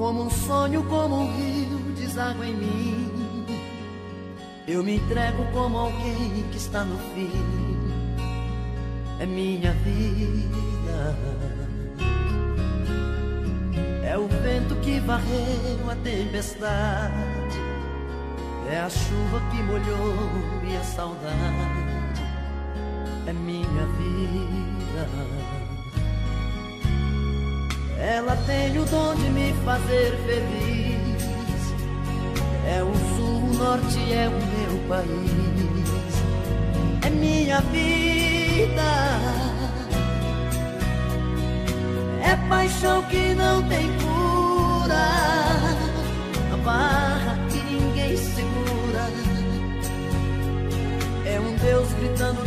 Como um sonho, como um rio, deságua em mim. Eu me entrego como alguém que está no fim. É minha vida. É o vento que varreu a tempestade. É a chuva que molhou minha saudade. É minha vida. Ela tem o dom de fazer feliz. É o sul, o norte, é o meu país. É minha vida. É paixão que não tem cura. A barra que ninguém segura. É um Deus gritando